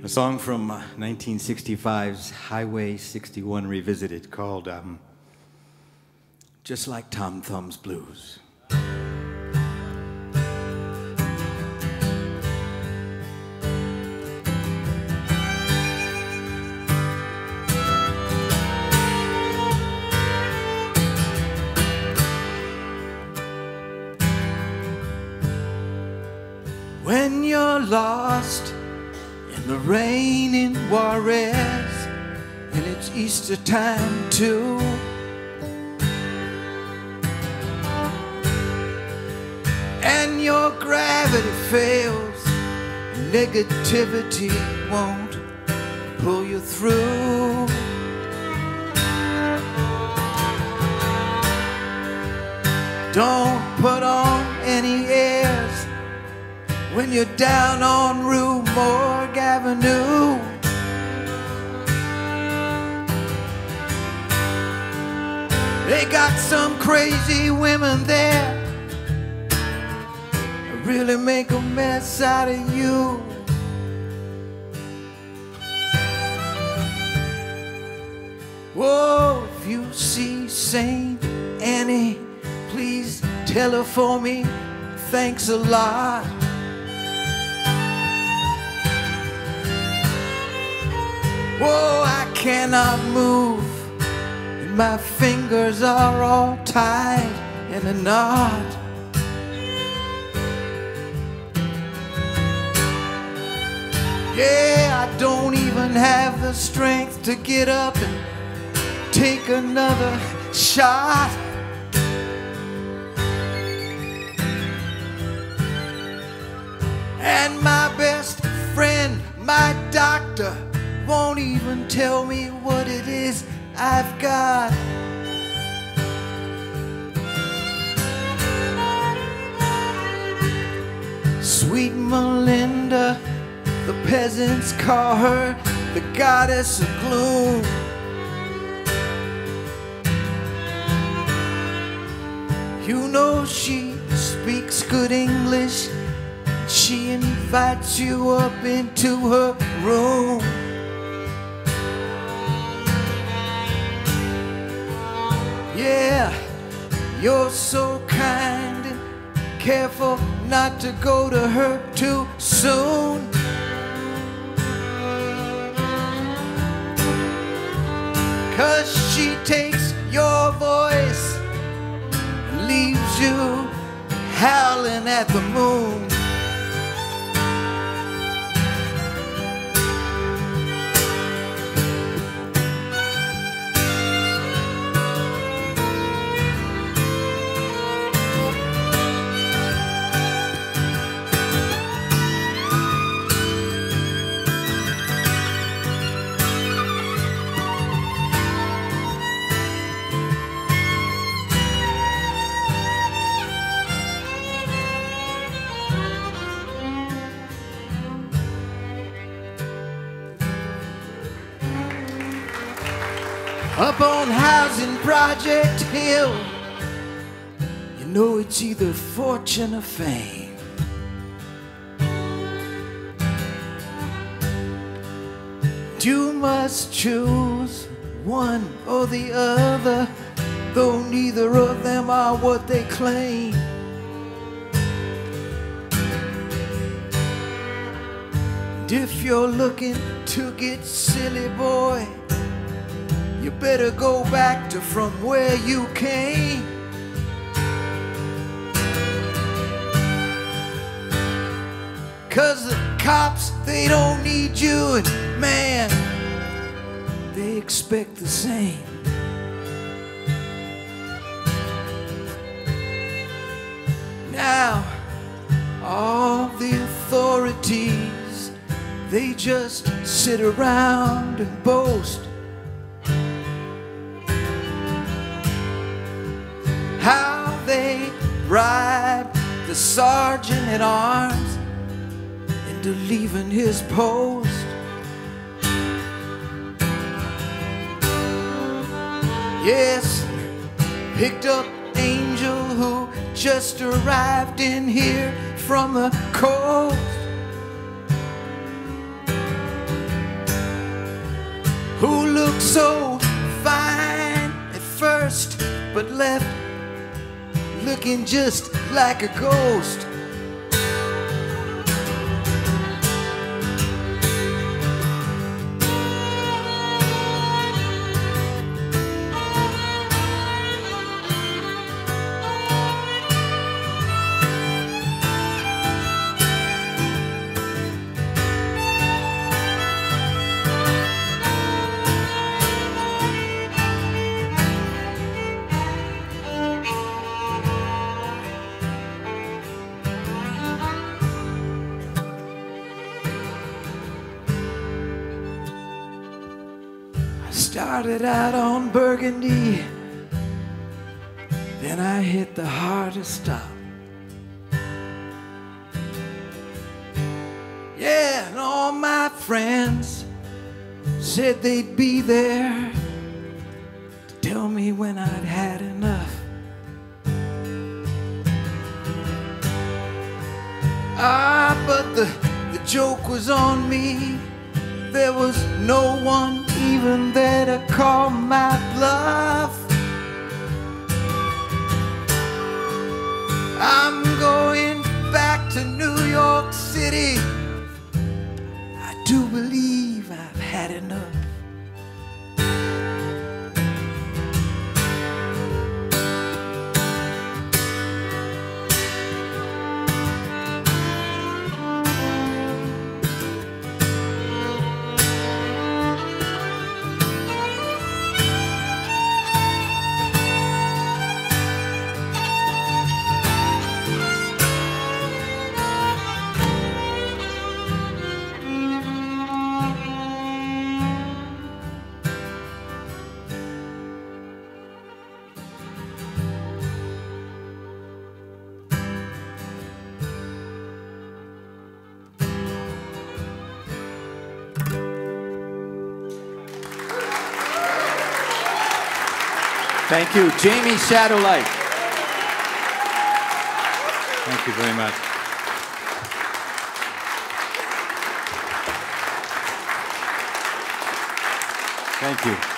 A song from uh, 1965's Highway 61 Revisited called um, Just Like Tom Thumb's Blues. When you're lost the rain in Juarez, and it's Easter time too. And your gravity fails, negativity won't pull you through. Don't put on any when you're down on Rue Morgue Avenue. They got some crazy women there really make a mess out of you. Whoa, if you see Saint Annie, please tell her for me. Thanks a lot. Whoa, I cannot move. And my fingers are all tied in a knot. Yeah, I don't even have the strength to get up and take another shot. And my best friend, my doctor, won't even tell me what it is I've got. Sweet Melinda, the peasants call her the goddess of gloom. You know she speaks good English. She invites you up into her room. Yeah, you're so kind and careful not to go to her too soon. Cause she takes your voice and leaves you howling at the moon. Up on Housing Project Hill, you know it's either fortune or fame. You must choose one or the other, though neither of them are what they claim. And if you're looking to get silly, boy, you better go back to from where you came. Cause the cops, they don't need you, and man, they expect the same. Now, all the authorities, they just sit around and boast. The sergeant at arms into leaving his post. Yes, picked up Angel who just arrived in here from the coast. Who looked so fine at first, but left looking just like a ghost. Started out on Burgundy, then I hit the hardest stop. Yeah, and all my friends said they'd be there to tell me when I'd had enough. Ah, but the, the joke was on me. There was no one even better call my bluff. I'm going back to New York City. I do believe I've had enough. Thank you, Jamie Shadowlight. Thank you very much. Thank you.